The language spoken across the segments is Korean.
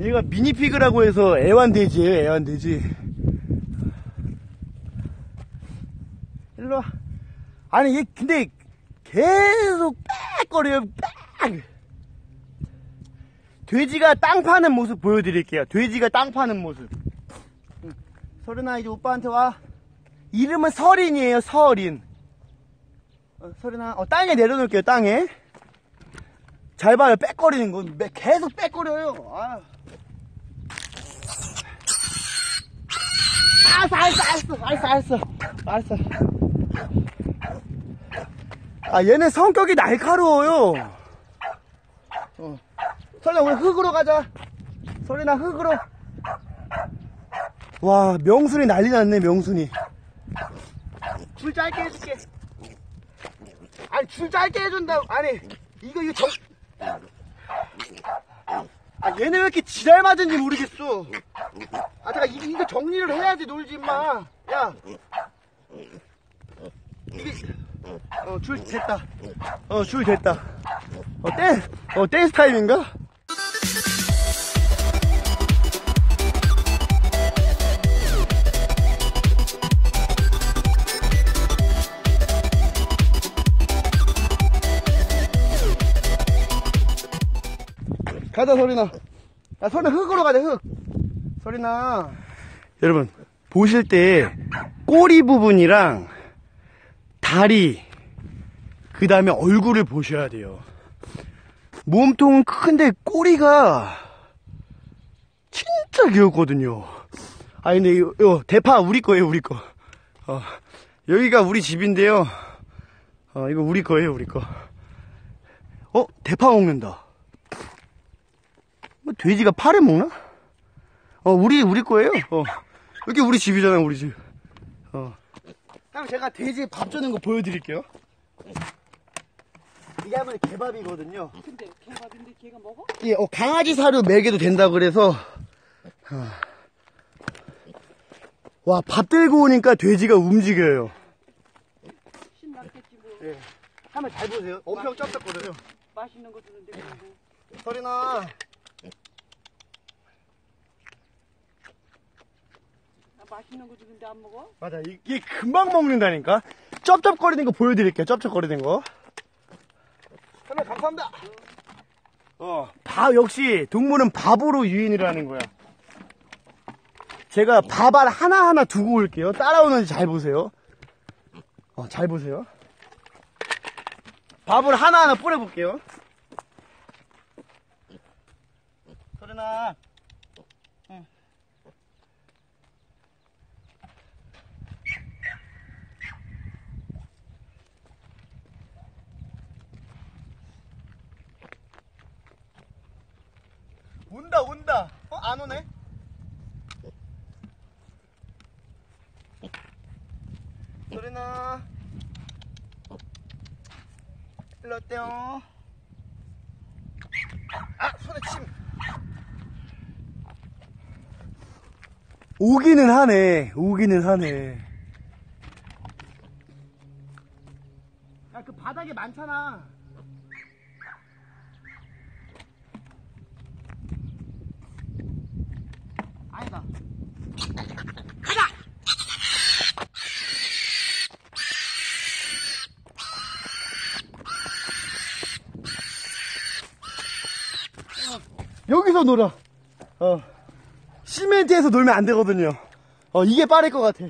얘가 미니피그라고 해서 애완돼지예요, 애완돼지. 일로와. 아니, 얘, 근데, 계속 빽거려요, 빽! 돼지가 땅 파는 모습 보여드릴게요. 돼지가 땅 파는 모습. 응. 서른아, 이제 오빠한테 와. 이름은 서린이에요, 서린. 어, 서린아, 어, 땅에 내려놓을게요, 땅에. 잘 봐요, 빽거리는 거. 매- 계속 빽거려요. 아. 알았어, 알았어, 알았어, 알았어, 알았어. 알았어. 아, 얘네 성격이 날카로워요. 어. 설레, 오늘 흙으로 가자. 설레나 흙으로. 와, 명순이 난리 났네, 명순이. 줄 짧게 해줄게. 아니, 줄 짧게 해준다. 아니, 이거, 이거 정. 아, 얘네 왜 이렇게 지랄 맞은지 모르겠어. 아, 내가 이- 이거 정리를 해야지 놀지, 마. 야. 이게, 어, 줄 됐다. 어, 줄 됐다. 어, 댄, 어, 댄스 타임인가? 가자, 소리나. 야, 소리나 흙으로 가자, 흙. 소리나. 여러분, 보실 때 꼬리 부분이랑 다리, 그 다음에 얼굴을 보셔야 돼요. 몸통은 큰데 꼬리가 진짜 귀엽거든요. 아, 근데 이거 대파 우리 거예요, 우리 거. 어, 여기가 우리 집인데요. 어, 이거 우리 거예요, 우리 거. 어, 대파 먹는다. 뭐 돼지가 파를 먹나? 어, 우리, 우리 거예요. 어. 여기 우리 집이잖아요, 우리 집. 어. 형, 제가 돼지 밥 주는 거 보여드릴게요. 이게 하면 개밥이거든요. 근데 개밥인데 걔가 먹어? 예, 어, 강아지 사료 먹여도 된다 그래서. 어. 와, 밥 들고 오니까 돼지가 움직여요. 신났겠지 뭐 예. 한번 잘 보세요. 엄청 쩝쩝거려요. 맛있는 거 주는데 그러고 서린아. 맛있는 거 주는데 안 먹어? 맞아, 이게 금방 먹는다니까? 쩝쩝거리는 거 보여드릴게요, 쩝쩝거리는 거. 하나 감사합니다. 어, 밥, 역시 동물은 밥으로 유인이라는 거야. 제가 밥알 하나하나 두고 올게요. 따라오는지 잘 보세요. 어, 잘 보세요. 밥을 하나하나 뿌려볼게요. 서른아. 응. 온다 온다 어 안 오네 소리나. 일로 어때요. 아 손에 침. 오기는 하네. 오기는 하네. 야 그 바닥에 많잖아. 아니다. 여기서 놀아. 어. 시멘트에서 놀면 안 되거든요. 어, 이게 빠를 것 같아.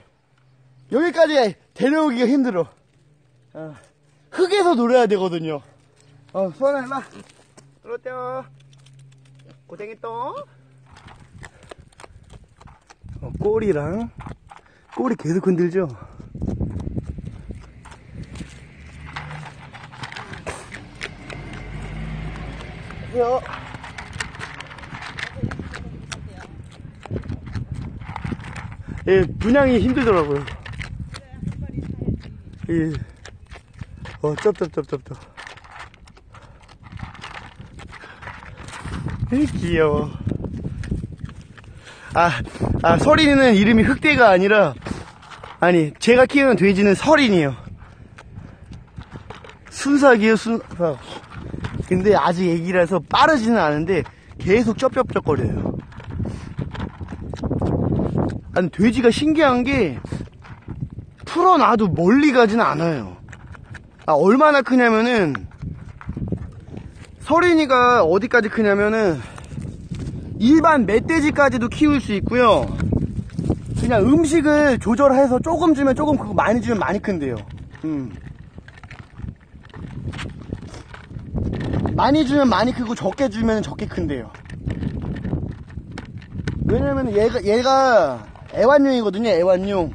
여기까지 데려오기가 힘들어. 어. 흙에서 놀아야 되거든요. 어, 일로 와. 들어올게요. 고생했다. 어, 꼬리랑 꼬리 계속 흔들죠. 안녕하세요. 예, 분양이 힘들더라고요. 예. 어, 쩝쩝쩝쩝쩝. 에 귀여워. 아, 아, 서린이는 이름이 흑대가 아니라, 아니, 제가 키우는 돼지는 서린이에요. 순삭이에요, 순삭. 근데 아직 애기라서 빠르지는 않은데, 계속 쩝쩝쩝거려요. 아니, 돼지가 신기한 게, 풀어놔도 멀리 가진 않아요. 아, 얼마나 크냐면은, 서린이가 어디까지 크냐면은, 일반 멧돼지까지도 키울 수 있고요. 그냥 음식을 조절해서 조금 주면 조금 크고 많이 주면 많이 큰데요. 음. 많이 주면 많이 크고 적게 주면 적게 큰데요. 왜냐면 얘가 얘가 애완용이거든요. 애완용.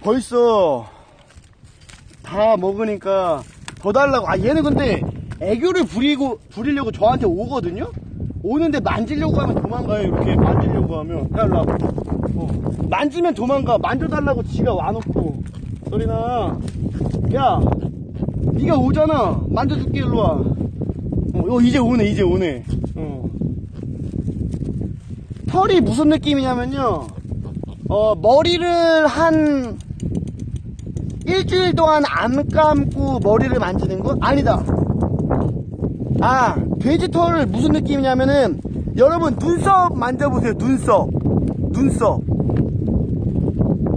벌써 다 먹으니까 더 달라고. 아 얘는 근데 애교를 부리고 부리려고 저한테 오거든요. 오는데 만지려고 하면 도망가요. 이렇게 만지려고 하면 와봐. 어. 만지면 도망가. 만져달라고 지가 와놓고 소리나 야 네가 오잖아. 만져줄게 일로 와. 어, 어, 이제 오네 이제 오네. 어. 털이 무슨 느낌이냐면요. 어, 머리를 한 일주일 동안 안 감고 머리를 만지는 거? 아니다. 아, 돼지 털 무슨 느낌이냐면은 여러분 눈썹 만져보세요. 눈썹. 눈썹.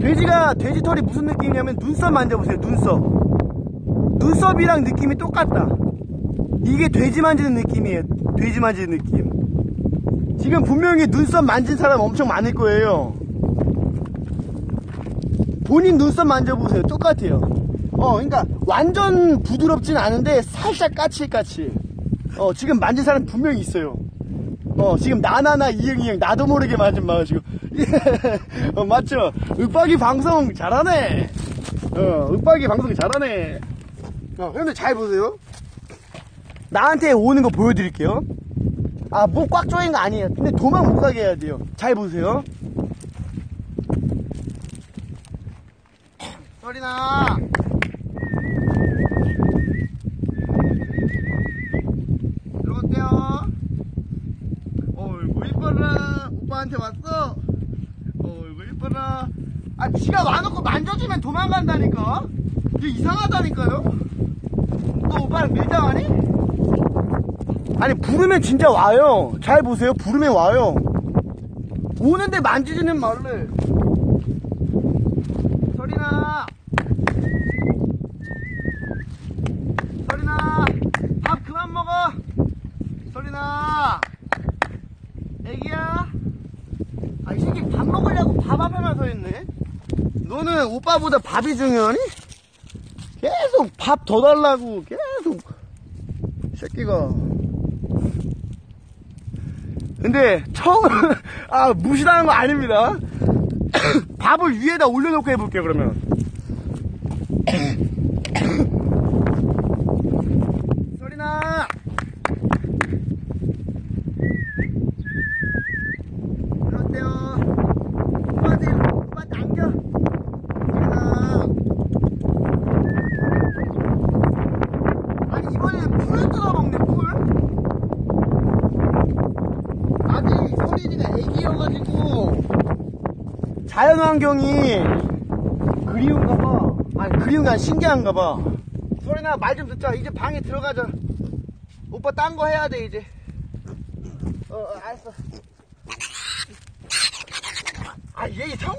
돼지가 돼지 털이 무슨 느낌이냐면 눈썹 만져보세요. 눈썹. 눈썹이랑 느낌이 똑같다. 이게 돼지 만지는 느낌이에요. 돼지 만지는 느낌. 지금 분명히 눈썹 만진 사람 엄청 많을 거예요. 본인 눈썹 만져보세요. 똑같아요. 어, 그러니까 완전 부드럽진 않은데 살짝 까칠까칠. 어, 지금 만진 사람 분명히 있어요. 어, 지금 나나나 이응이응 나도 모르게 만진 마 지금. 어, 맞죠? 윽박이 방송 잘하네. 어, 윽박이 방송 잘하네. 어, 형들 잘 보세요. 나한테 오는 거 보여드릴게요. 아, 목꽉 조인 거 아니에요. 근데 도망 못 가게 해야 돼요. 잘 보세요. 소리나. 오세요. 어이구, 이뻐라. 오빠한테 왔어? 어이구, 이뻐라. 아, 지가 와놓고 만져주면 도망간다니까? 이게 이상하다니까요? 너 오빠랑 밀당하니? 아니, 부르면 진짜 와요. 잘 보세요. 부르면 와요. 오는데 만지지는 말래. 소리나. 소리나. 밥 그만 먹어. 소리나. 애기야. 아, 이 새끼 밥 먹으려고 밥 앞에만 서 있네. 너는 오빠보다 밥이 중요하니? 계속 밥 더 달라고 계속 이 새끼가 근데 처음 아 무시당한 거 아닙니다. 밥을 위에다 올려놓고 해볼게요 그러면 소리나 그렇대요 오빠한테 오빠한테 안겨 소리나 아니 이번에는 풀을 뜯어먹네 풀 아니 소린이가 애기여가지고 자연 환경이 그리운가 봐. 아니 그리운 게 아니라 신기한가 봐. 소린아 말좀 듣자. 이제 방에 들어가자. 오빠 딴 거 해야 돼 이제. 어, 어 알았어. 아얘 성,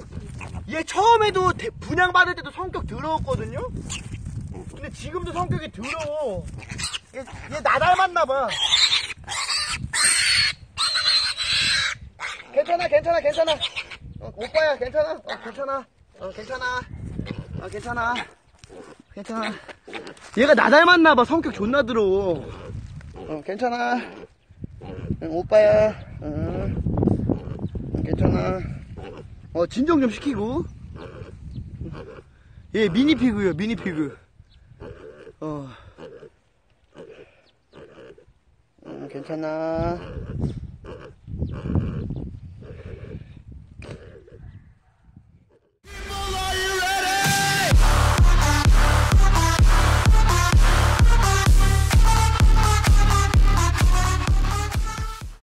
얘 처음에도 대- 분양받을 때도 성격 더러웠거든요? 근데 지금도 성격이 더러워. 얘나 닮았나봐 괜찮아 괜찮아 어, 오빠야 괜찮아. 어, 괜찮아. 어, 괜찮아. 어, 괜찮아. 괜찮아. 얘가 나 닮았나봐. 성격 존나 더러워 어, 괜찮아. 응, 오빠야. 응, 응, 괜찮아. 어 진정 좀 시키고. 얘 미니피그요 미니피그. 어. 응, 괜찮아